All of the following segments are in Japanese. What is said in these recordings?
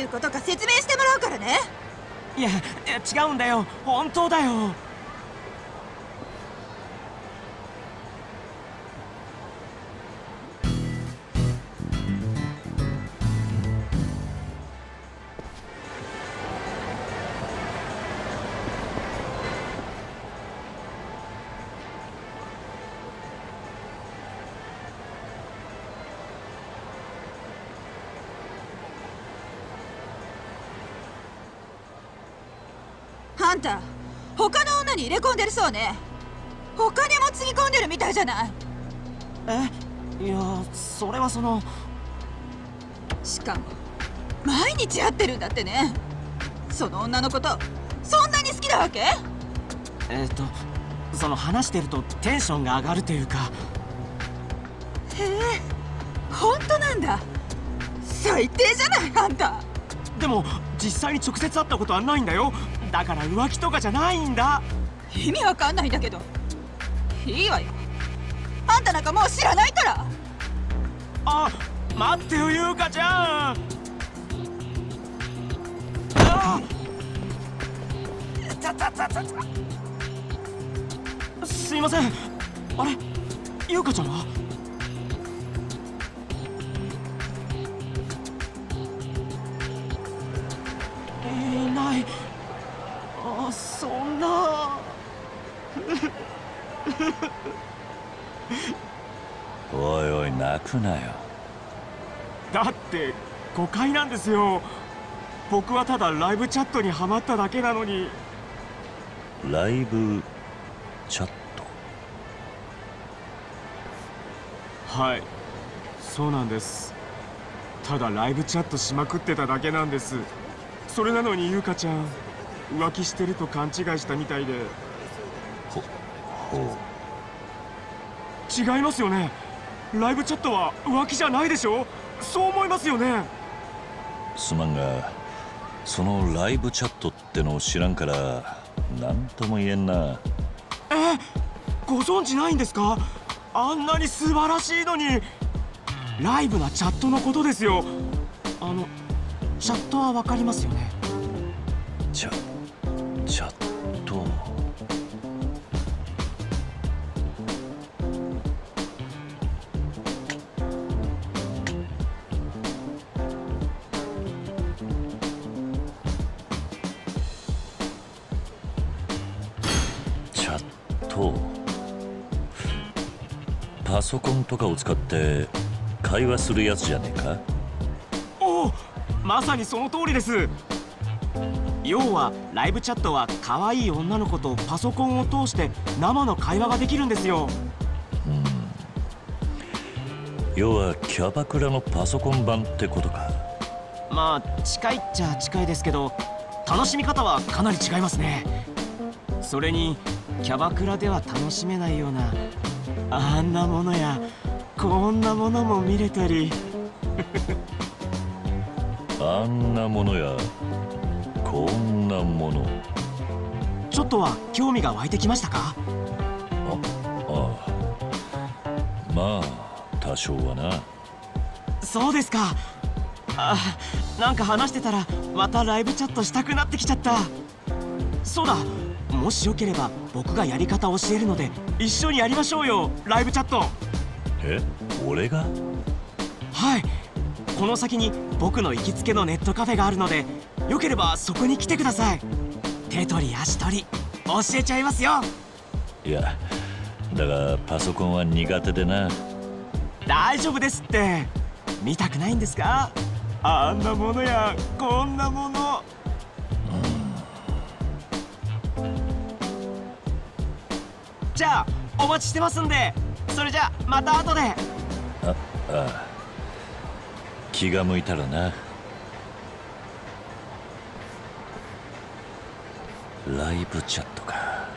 いうことか説明してもらうからね。いや違うんだよ。本当だよ。あんた他の女に入れ込んでるそうね。お金もつぎ込んでるみたいじゃない。えいやそれはその。しかも毎日会ってるんだってね。その女のことそんなに好きなわけ？えっ、とその話してるとテンションが上がるというか。へえ本当なんだ。最低じゃないあんたでも実際に直接会ったことはないんだよだから浮気とかじゃないんだ。意味わかんないんだけど。いいわよ。あんたなんかもう知らないから。あ待ってよ優香ちゃん。あたたたたたすいません。あれ優香ちゃんは？おいおい泣くなよ。だって誤解なんですよ。僕はただライブチャットにハマっただけなのに。ライブチャット？はい。そうなんです。ただライブチャットしまくってただけなんです。それなのに優香ちゃん浮気してると勘違いしたみたいで。ほほ違いますよね。ライブチャットは浮気じゃないでしょ？そう思いますよね。うすまんがそのライブチャットってのを知らんから何とも言えんな。え？ご存知ないんですか？あんなに素晴らしいのに。ライブなチャットのことですよ。あのチャットはわかりますよね。チャチャットトパソコンとかを使って会話するやつじゃねえか？おおまさにその通りです。要はライブチャットは可愛い女の子とパソコンを通して生の会話ができるんですよ。要はキャバクラのパソコン版ってことか。まあ近いっちゃ近いですけど楽しみ方はかなり違いますね。それにキャバクラでは楽しめないようなあんなものやこんなものも見れたり。あんなものやこんなもの。ちょっとは興味が湧いてきましたか？ああまあ多少はな。そうですか。あなんか話してたらまたライブチャットしたくなってきちゃった。そうだもしよければ僕がやり方教えるので一緒にやりましょうよライブチャット。え？俺が？はい。この先に僕の行きつけのネットカフェがあるのでよければそこに来てください。手取り足取り教えちゃいますよ。いやだがパソコンは苦手でな。大丈夫ですって。見たくないんですか？あんなものやこんなものじゃあお待ちしてますんで。それじゃまた後で。ああ気が向いたらな。ライブチャットか。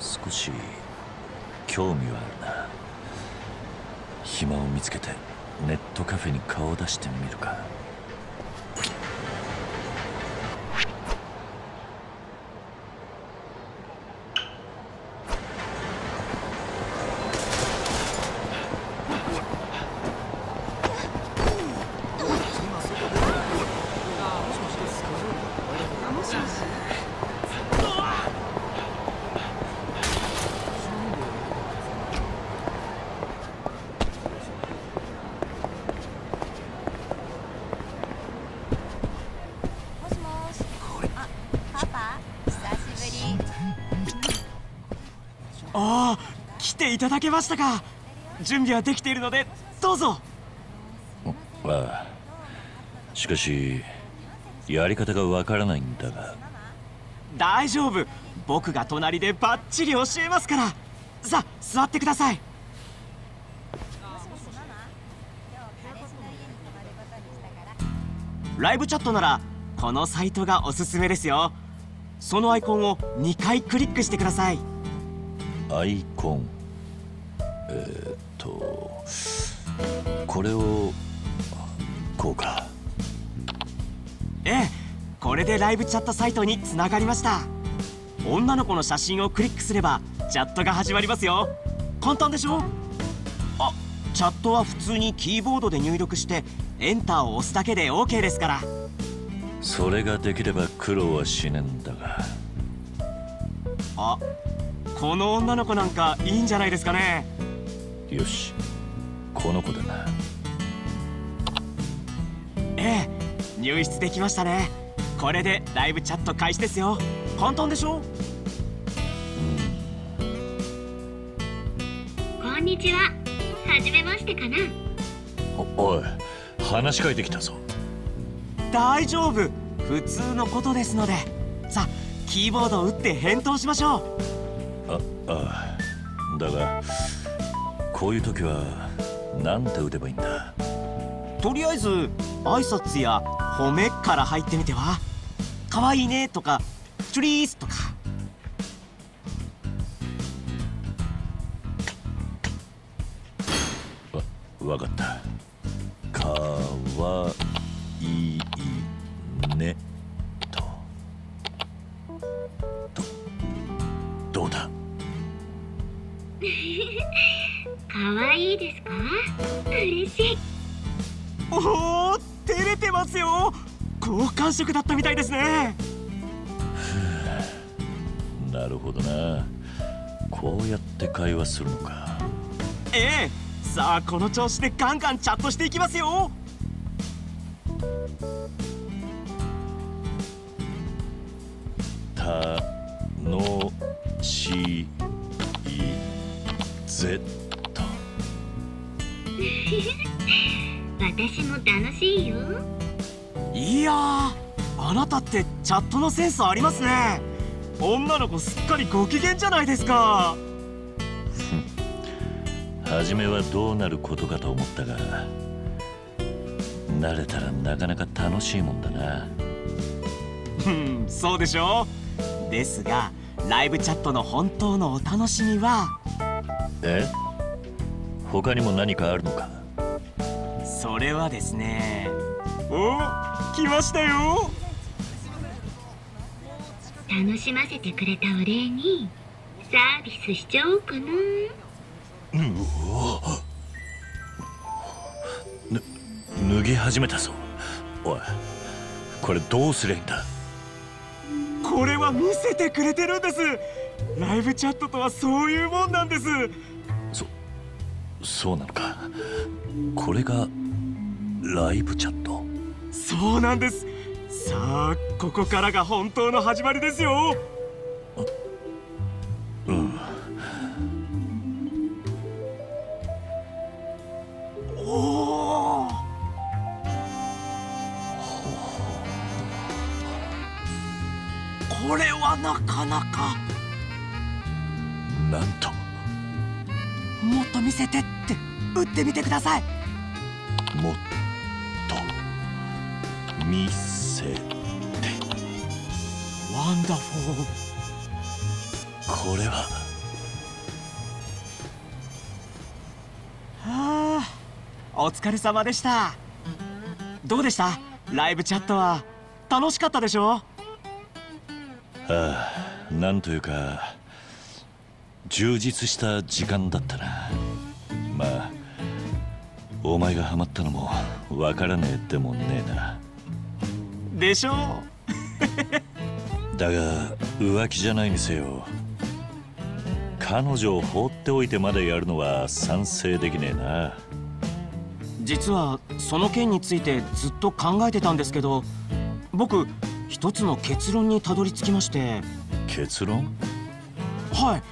少し興味はあるな。暇を見つけてネットカフェに顔を出してみるか。ああ来ていただけましたか。準備はできているのでどうぞ。ああ。しかしやり方がわからないんだが。大丈夫。僕が隣でバッチリ教えますから。さあ座ってください。ライブチャットならこのサイトがおすすめですよ。そのアイコンを2回クリックしてくださいアイコン。えー、っとこれをこうか。ええこれでライブチャットサイトにつながりました。女の子の写真をクリックすればチャットが始まりますよ。簡単でしょ？あチャットは普通にキーボードで入力してエンターを押すだけで OK ですから。それができれば苦労はしねえんだが。あこの女の子なんかいいんじゃないですかね。よし。この子だな。ええ入室できましたね。これでライブチャット開始ですよ。簡単でしょ？こんにちは。はじめましてかな。おおい話し替えてきたぞ。大丈夫。普通のことですので。さあキーボードを打って返答しましょうあああだがこういう時はなんて打てばいいんだ？とりあえず挨拶や褒めから入ってみては？可愛いねとかチュリースとか。わわかった。かわいいねですか？嬉しい。おお照れてますよ。好感触だったみたいですね。なるほどな。こうやって会話するのか。ええさあこの調子でガンガンチャットしていきますよ。たのしい。ぜ。と 私も楽しいよ。いやーあなたってチャットのセンスありますね。女の子すっかりご機嫌じゃないですか。初めはどうなることかと思ったが慣れたらなかなか楽しいもんだな。うんそうでしょ。ですがライブチャットの本当のお楽しみは？え？他にも何かあるのか？それはですねお来ましたよ。楽しませてくれたお礼にサービスしちゃおうかな。脱ぎ始めたぞ。おいこれどうすりゃいいんだ？これは見せてくれてるんです。ライブチャットとはそういうもんなんです。そそうなのか。これがライブチャット。そうなんです。さあここからが本当の始まりですよ。うん。おおこれはなかなか。なんともっと見せてって打ってみてください。もっと見せて。 Wonderfulこれは。はあお疲れ様でした。どうでした？ライブチャットは楽しかったでしょ？ああなんというか充実した時間だったな。まあお前がハマったのもわからねえでもねえな。でしょ？だが浮気じゃないにせよ彼女を放っておいてまでやるのは賛成できねえな。実はその件についてずっと考えてたんですけど僕一つの結論にたどり着きまして。結論？はい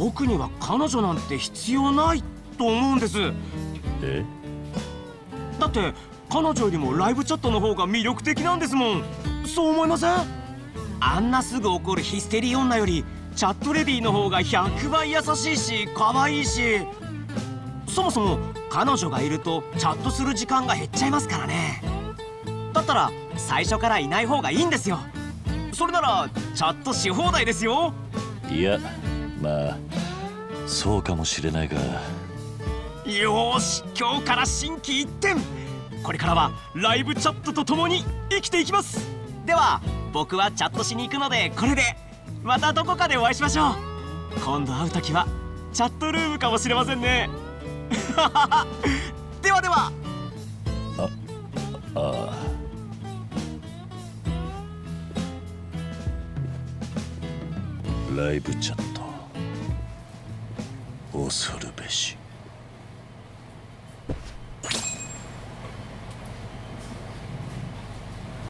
僕には彼女なんて必要ないと思うんです。え？だって彼女よりもライブチャットの方が魅力的なんですもん。そう思いません？あんなすぐ怒るヒステリー女よりチャットレディの方が100倍優しいし可愛いし。そもそも彼女がいるとチャットする時間が減っちゃいますからね。だったら最初からいない方がいいんですよ。それならチャットし放題ですよ。いやまあそうかもしれないが。よーし今日から心機一転これからはライブチャットとともに生きていきます。では僕はチャットしに行くのでこれでまたどこかでお会いしましょう。今度会う時はチャットルームかもしれませんね。ではでは。ああ。ライブチャット恐るべし。